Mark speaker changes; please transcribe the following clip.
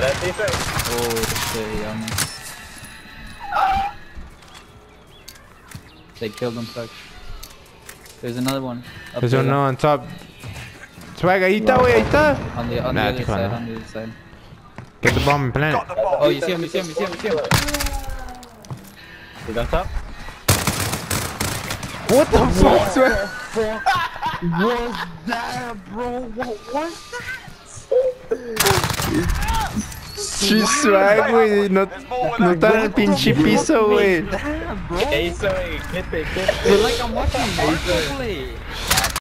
Speaker 1: Oh shit, yummy. They killed him, fuck. There's another one. up
Speaker 2: There's
Speaker 1: there,
Speaker 2: one on top. Swag, ahí está, güey, ahí está.
Speaker 1: On the, on the other side, on the other side.
Speaker 2: Get the bomb and plant it.
Speaker 3: bomb.
Speaker 1: Oh, you see him, you see him, you see him, you see him.
Speaker 4: You got top?
Speaker 2: What the fuck, Swag?
Speaker 4: Was that, bro? What was
Speaker 2: Sí, Swag, güey. No, no está en el pinche piso, güey.
Speaker 4: that, bro?
Speaker 5: Eso, eh, clip it, clip it.
Speaker 1: Feel like I'm watching Marco play.